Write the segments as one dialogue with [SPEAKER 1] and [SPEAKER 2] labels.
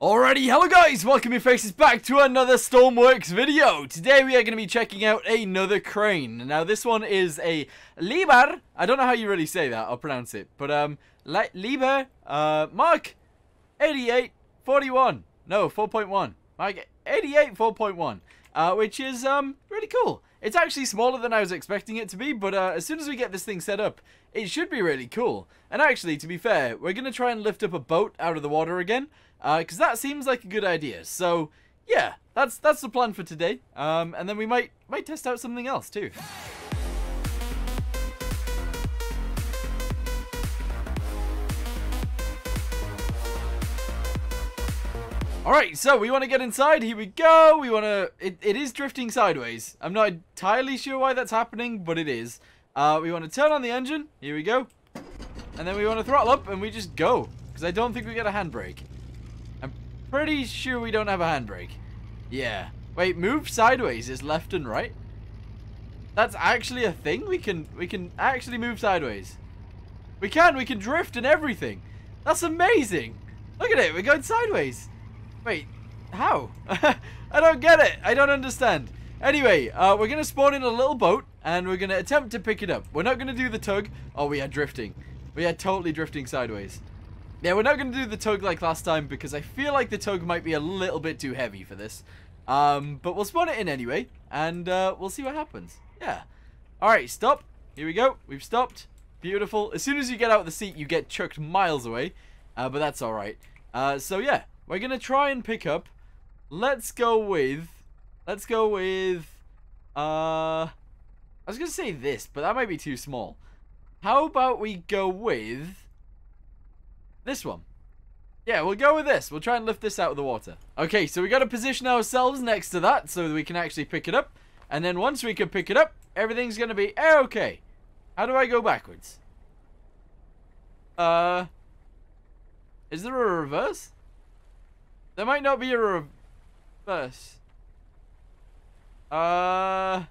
[SPEAKER 1] Alrighty, hello guys, welcome your faces back to another Stormworks video. Today we are going to be checking out another crane. Now this one is a Liebherr, I don't know how you really say that, I'll pronounce it, but um, Liebherr, uh, Mark 8841, no, 4.1, Mark 88 4.1, uh, which is um, really cool. It's actually smaller than I was expecting it to be, but uh, as soon as we get this thing set up, it should be really cool. And actually, to be fair, we're going to try and lift up a boat out of the water again, because uh, that seems like a good idea. So, yeah, that's that's the plan for today. Um, and then we might might test out something else too. Alright, so we want to get inside. Here we go. We want to... It, it is drifting sideways. I'm not entirely sure why that's happening, but it is. Uh, we want to turn on the engine. Here we go. And then we want to throttle up, and we just go. Because I don't think we get a handbrake. Pretty sure we don't have a handbrake. Yeah. Wait, move sideways is left and right? That's actually a thing? We can we can actually move sideways. We can, we can drift and everything. That's amazing. Look at it, we're going sideways. Wait, how? I don't get it. I don't understand. Anyway, uh, we're going to spawn in a little boat, and we're going to attempt to pick it up. We're not going to do the tug. Oh, we are drifting. We are totally drifting sideways. Yeah, we're not going to do the tug like last time, because I feel like the tug might be a little bit too heavy for this. Um, but we'll spawn it in anyway, and uh, we'll see what happens. Yeah. Alright, stop. Here we go. We've stopped. Beautiful. As soon as you get out of the seat, you get chucked miles away. Uh, but that's alright. Uh, so yeah, we're going to try and pick up. Let's go with... Let's go with... Uh... I was going to say this, but that might be too small. How about we go with... This one. Yeah, we'll go with this. We'll try and lift this out of the water. Okay, so we got to position ourselves next to that so that we can actually pick it up. And then once we can pick it up, everything's going to be okay. How do I go backwards? Uh... Is there a reverse? There might not be a reverse. Uh.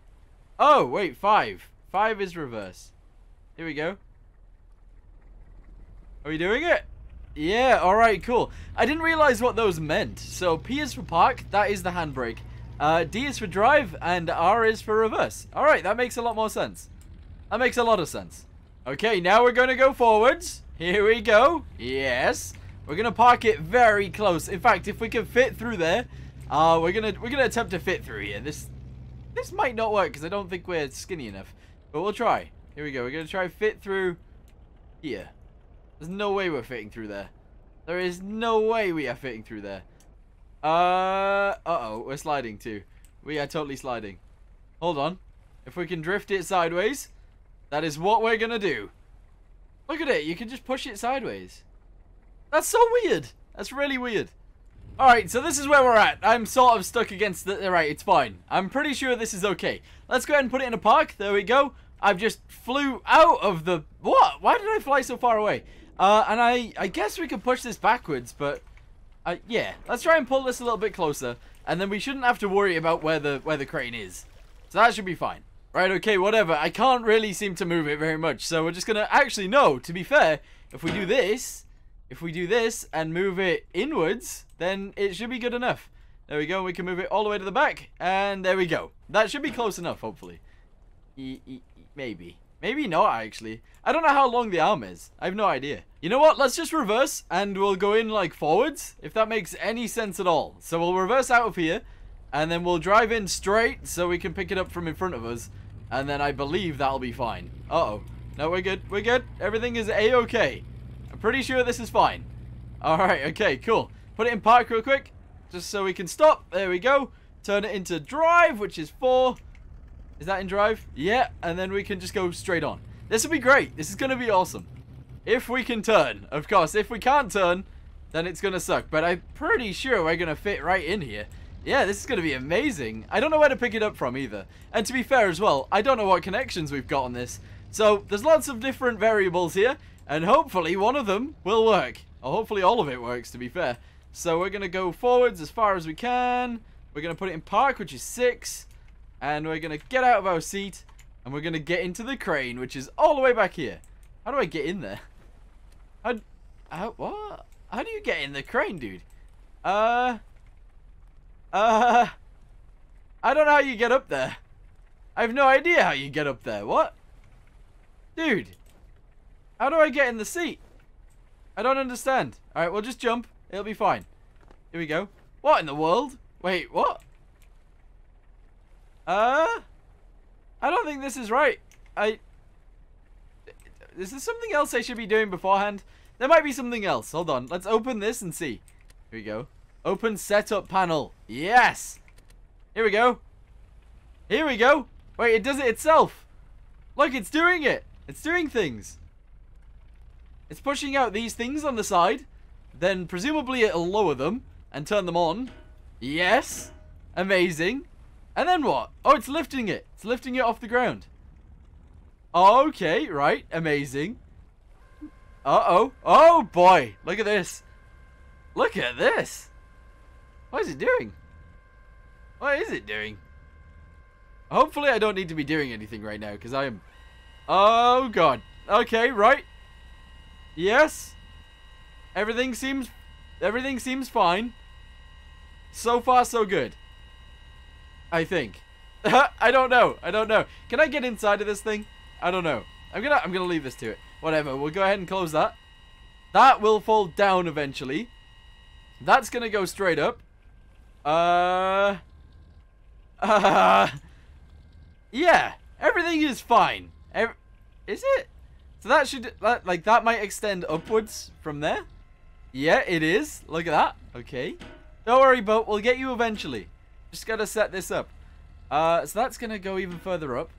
[SPEAKER 1] Oh, wait, five. Five is reverse. Here we go. Are we doing it? Yeah, alright, cool. I didn't realize what those meant. So P is for park, that is the handbrake. Uh, D is for drive, and R is for reverse. Alright, that makes a lot more sense. That makes a lot of sense. Okay, now we're going to go forwards. Here we go. Yes. We're gonna park it very close. In fact, if we can fit through there, uh, we're gonna we're gonna attempt to fit through here. This this might not work because I don't think we're skinny enough, but we'll try. Here we go. We're gonna try fit through here. There's no way we're fitting through there. There is no way we are fitting through there. Uh, uh-oh, we're sliding too. We are totally sliding. Hold on. If we can drift it sideways, that is what we're gonna do. Look at it, you can just push it sideways. That's so weird. That's really weird. Alright, so this is where we're at. I'm sort of stuck against the... Right, it's fine. I'm pretty sure this is okay. Let's go ahead and put it in a park. There we go. I've just flew out of the... What? Why did I fly so far away? Uh, and I, I guess we could push this backwards, but... Uh, yeah, let's try and pull this a little bit closer. And then we shouldn't have to worry about where the, where the crane is. So that should be fine. Right, okay, whatever. I can't really seem to move it very much. So we're just going to... Actually, no, to be fair, if we do this if we do this and move it inwards, then it should be good enough. There we go. We can move it all the way to the back. And there we go. That should be close enough, hopefully. E e maybe. Maybe not, actually. I don't know how long the arm is. I have no idea. You know what? Let's just reverse and we'll go in, like, forwards. If that makes any sense at all. So we'll reverse out of here. And then we'll drive in straight so we can pick it up from in front of us. And then I believe that'll be fine. Uh-oh. No, we're good. We're good. Everything is A-okay. I'm pretty sure this is fine. Alright, okay, cool. Put it in park real quick, just so we can stop. There we go. Turn it into drive, which is four. Is that in drive? Yeah, and then we can just go straight on. This will be great. This is going to be awesome. If we can turn. Of course, if we can't turn, then it's going to suck. But I'm pretty sure we're going to fit right in here. Yeah, this is going to be amazing. I don't know where to pick it up from either. And to be fair as well, I don't know what connections we've got on this. So, there's lots of different variables here. And hopefully one of them will work. Or hopefully all of it works, to be fair. So we're going to go forwards as far as we can. We're going to put it in park, which is six. And we're going to get out of our seat. And we're going to get into the crane, which is all the way back here. How do I get in there? How, how, what? How do you get in the crane, dude? Uh. Uh. I don't know how you get up there. I have no idea how you get up there. What? Dude. How do I get in the seat? I don't understand. Alright, we'll just jump. It'll be fine. Here we go. What in the world? Wait, what? Uh? I don't think this is right. I... Is there something else I should be doing beforehand? There might be something else. Hold on. Let's open this and see. Here we go. Open setup panel. Yes! Here we go. Here we go. Wait, it does it itself. Look, it's doing it. It's doing things. It's pushing out these things on the side. Then presumably it'll lower them and turn them on. Yes. Amazing. And then what? Oh, it's lifting it. It's lifting it off the ground. Okay, right. Amazing. Uh-oh. Oh, boy. Look at this. Look at this. What is it doing? What is it doing? Hopefully I don't need to be doing anything right now, because I am... Oh, God. Okay, right. Yes. Everything seems... Everything seems fine. So far, so good. I think. I don't know. I don't know. Can I get inside of this thing? I don't know. I'm gonna I'm gonna leave this to it. Whatever. We'll go ahead and close that. That will fall down eventually. That's gonna go straight up. Uh. Uh. Yeah. Everything is fine. Is it? So that should that, like that might extend upwards from there. Yeah, it is. Look at that. Okay. Don't worry, boat. We'll get you eventually. Just gotta set this up. Uh, so that's gonna go even further up.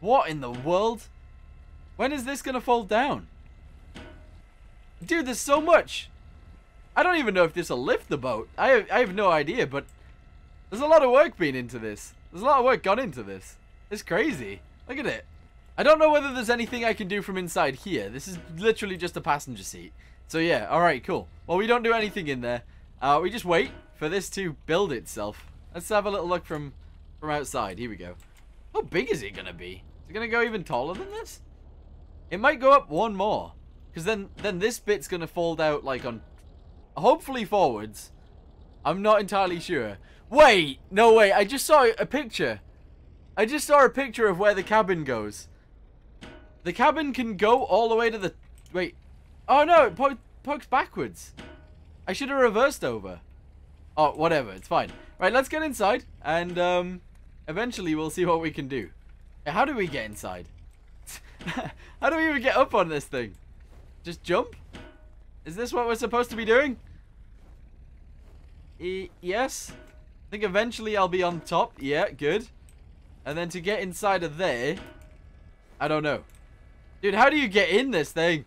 [SPEAKER 1] What in the world? When is this gonna fall down? Dude, there's so much. I don't even know if this will lift the boat. I have, I have no idea, but there's a lot of work being into this. There's a lot of work gone into this. It's crazy. Look at it. I don't know whether there's anything I can do from inside here. This is literally just a passenger seat. So yeah, alright, cool. Well, we don't do anything in there. Uh, we just wait for this to build itself. Let's have a little look from, from outside. Here we go. How big is it going to be? Is it going to go even taller than this? It might go up one more. Because then, then this bit's going to fold out like on... Hopefully forwards. I'm not entirely sure. Wait! No way. I just saw a picture. I just saw a picture of where the cabin goes. The cabin can go all the way to the... Wait. Oh no, it po pokes backwards. I should have reversed over. Oh, whatever. It's fine. Right, let's get inside. And um, eventually we'll see what we can do. How do we get inside? How do we even get up on this thing? Just jump? Is this what we're supposed to be doing? E yes. I think eventually I'll be on top. Yeah, good. And then to get inside of there, I don't know. Dude, how do you get in this thing?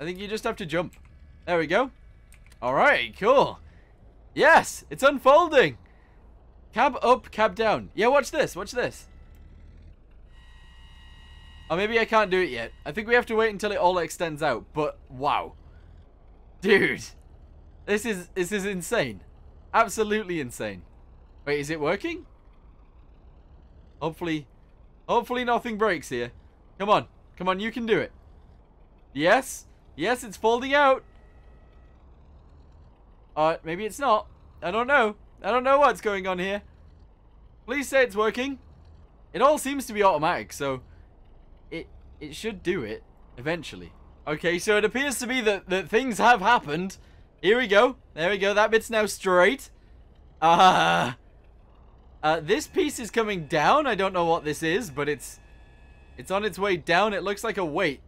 [SPEAKER 1] I think you just have to jump. There we go. Alright, cool. Yes, it's unfolding. Cab up, cab down. Yeah, watch this, watch this. Or maybe I can't do it yet. I think we have to wait until it all extends out. But, wow. Dude. This is, this is insane. Absolutely insane. Wait, is it working? Hopefully, hopefully nothing breaks here. Come on. Come on, you can do it. Yes. Yes, it's folding out. Uh, maybe it's not. I don't know. I don't know what's going on here. Please say it's working. It all seems to be automatic, so it it should do it eventually. Okay, so it appears to be that, that things have happened. Here we go. There we go. That bit's now straight. Uh, uh, this piece is coming down. I don't know what this is, but it's it's on its way down. It looks like a weight.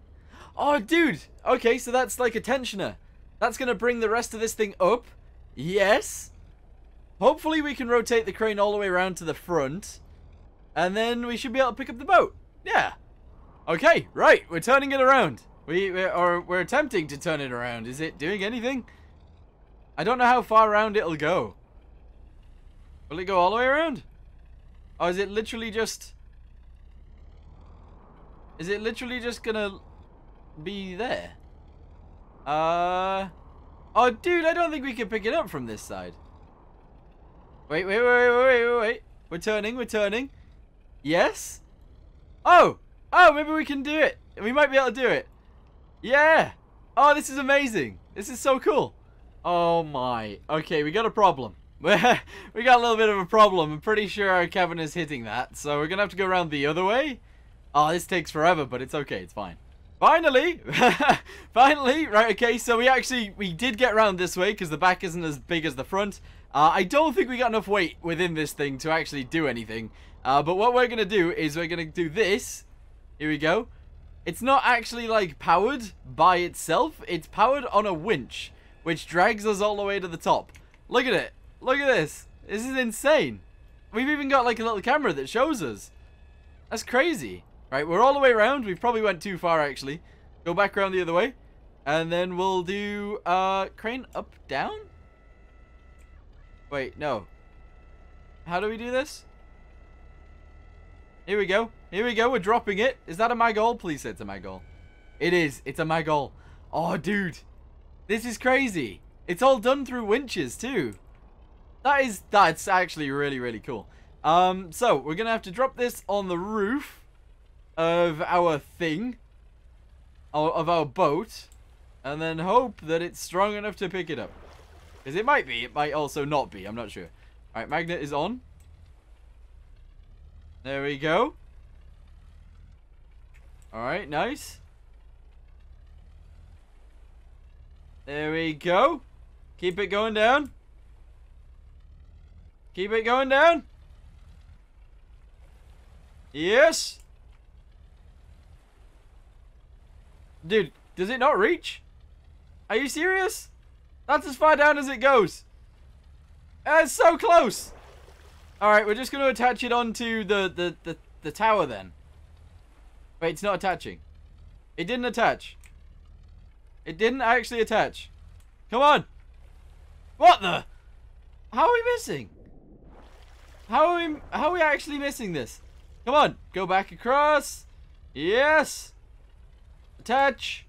[SPEAKER 1] Oh, dude. Okay, so that's like a tensioner. That's going to bring the rest of this thing up. Yes. Hopefully we can rotate the crane all the way around to the front. And then we should be able to pick up the boat. Yeah. Okay, right. We're turning it around. We, we or we're attempting to turn it around. Is it doing anything? I don't know how far around it'll go. Will it go all the way around? Or is it literally just... Is it literally just gonna be there? Uh... Oh, dude, I don't think we can pick it up from this side. Wait, wait, wait, wait, wait, wait, wait. We're turning, we're turning. Yes? Oh! Oh, maybe we can do it. We might be able to do it. Yeah! Oh, this is amazing. This is so cool. Oh my. Okay, we got a problem. we got a little bit of a problem. I'm pretty sure our cabin is hitting that. So we're going to have to go around the other way. Oh, this takes forever, but it's okay. It's fine. Finally! Finally! Right, okay, so we actually, we did get around this way because the back isn't as big as the front. Uh, I don't think we got enough weight within this thing to actually do anything. Uh, but what we're going to do is we're going to do this. Here we go. It's not actually, like, powered by itself. It's powered on a winch, which drags us all the way to the top. Look at it. Look at this. This is insane. We've even got, like, a little camera that shows us. That's crazy. Right, we're all the way around. We probably went too far, actually. Go back around the other way. And then we'll do, uh, crane up, down? Wait, no. How do we do this? Here we go. Here we go. We're dropping it. Is that a my goal? Please say it's a my goal. It is. It's a my goal. Oh, dude. This is crazy. It's all done through winches, too. That is, that's actually really, really cool. Um, so, we're going to have to drop this on the roof of our thing. Of our boat. And then hope that it's strong enough to pick it up. Because it might be. It might also not be. I'm not sure. Alright, magnet is on. There we go. Alright, nice. There we go. Keep it going down. Keep it going down. Yes. Dude, does it not reach? Are you serious? That's as far down as it goes. Uh, That's so close. Alright, we're just going to attach it onto the, the, the, the tower then. Wait, it's not attaching. It didn't attach. It didn't actually attach. Come on. What the? How are we missing? How are we, how are we actually missing this? Come on. Go back across. Yes. Attach.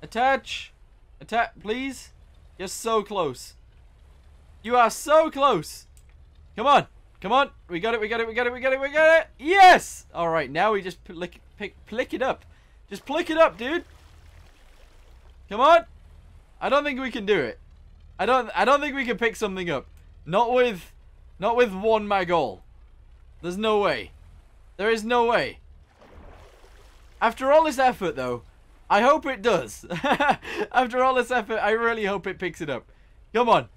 [SPEAKER 1] Attach. Attach, please. You're so close. You are so close. Come on. Come on. We got it. We got it. We got it. We got it. We got it. Yes. All right. Now we just plick, pick, plick it up. Just plick it up, dude. Come on. I don't think we can do it. I don't. I don't think we can pick something up. Not with, not with one Magol. There's no way. There is no way. After all this effort, though, I hope it does. After all this effort, I really hope it picks it up. Come on.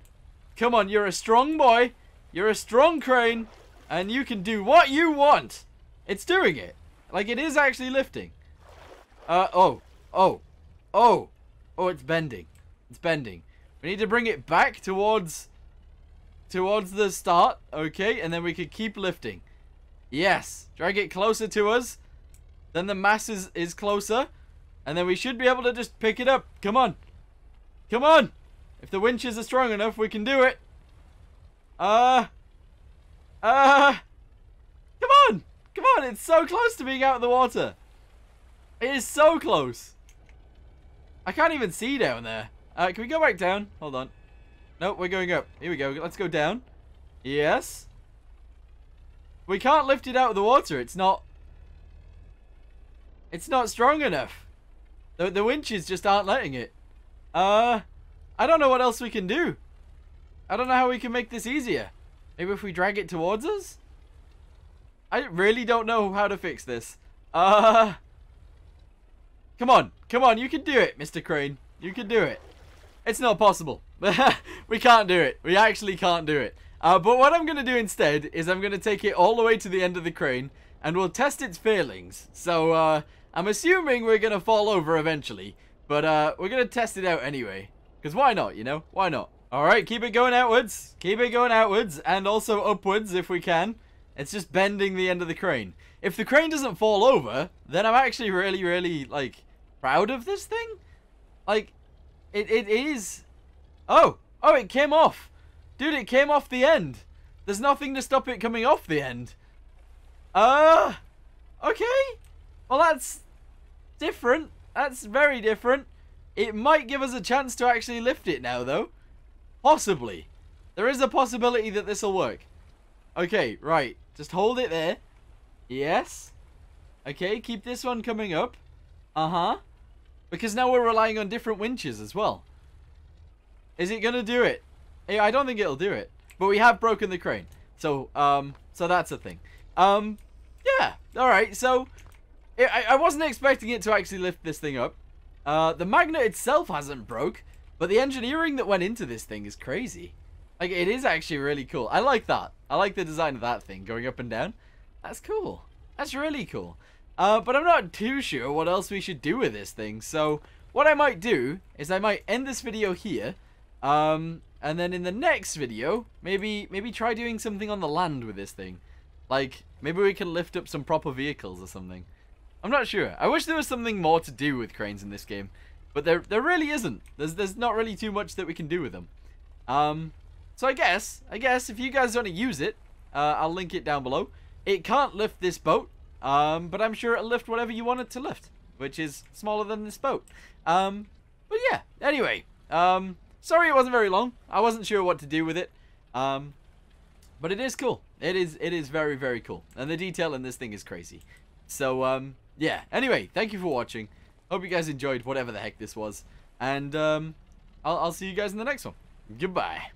[SPEAKER 1] Come on. You're a strong boy. You're a strong crane, and you can do what you want. It's doing it. Like, it is actually lifting. Uh, oh. Oh. Oh. Oh, it's bending. It's bending. We need to bring it back towards... Towards the start. Okay, and then we can keep lifting. Yes. Drag it closer to us. Then the mass is, is closer. And then we should be able to just pick it up. Come on. Come on. If the winches are strong enough, we can do it. Uh. Uh. Come on. Come on. It's so close to being out of the water. It is so close. I can't even see down there. Uh, can we go back down? Hold on. Nope, we're going up. Here we go. Let's go down. Yes. We can't lift it out of the water. It's not... It's not strong enough. The, the winches just aren't letting it. Uh, I don't know what else we can do. I don't know how we can make this easier. Maybe if we drag it towards us? I really don't know how to fix this. Uh... Come on. Come on. You can do it, Mr. Crane. You can do it. It's not possible. we can't do it. We actually can't do it. Uh, but what I'm going to do instead is I'm going to take it all the way to the end of the crane and we'll test its failings. So, uh, I'm assuming we're going to fall over eventually. But, uh, we're going to test it out anyway. Because why not, you know? Why not? Alright, keep it going outwards. Keep it going outwards and also upwards if we can. It's just bending the end of the crane. If the crane doesn't fall over, then I'm actually really, really, like, proud of this thing. Like, it, it is... Oh! Oh, it came off! Dude, it came off the end! There's nothing to stop it coming off the end. Uh... Okay. Well, that's different. That's very different. It might give us a chance to actually lift it now, though. Possibly. There is a possibility that this will work. Okay, right. Just hold it there. Yes. Okay, keep this one coming up. Uh-huh. Because now we're relying on different winches as well. Is it gonna do it? I don't think it'll do it. But we have broken the crane. So, um, so that's a thing. Um, yeah. All right. So, I, I wasn't expecting it to actually lift this thing up. Uh, the magnet itself hasn't broke, but the engineering that went into this thing is crazy. Like, it is actually really cool. I like that. I like the design of that thing going up and down. That's cool. That's really cool. Uh, but I'm not too sure what else we should do with this thing. So, what I might do is I might end this video here. Um, and then in the next video, maybe maybe try doing something on the land with this thing. Like, maybe we can lift up some proper vehicles or something. I'm not sure. I wish there was something more to do with cranes in this game. But there there really isn't. There's there's not really too much that we can do with them. Um, so I guess, I guess if you guys want to use it, uh, I'll link it down below. It can't lift this boat, um, but I'm sure it'll lift whatever you want it to lift, which is smaller than this boat. Um, but yeah, anyway, um, sorry it wasn't very long. I wasn't sure what to do with it. Um, but it is cool. It is it is very, very cool. And the detail in this thing is crazy. So, um, yeah. Anyway, thank you for watching. Hope you guys enjoyed whatever the heck this was. And, um, I'll, I'll see you guys in the next one. Goodbye.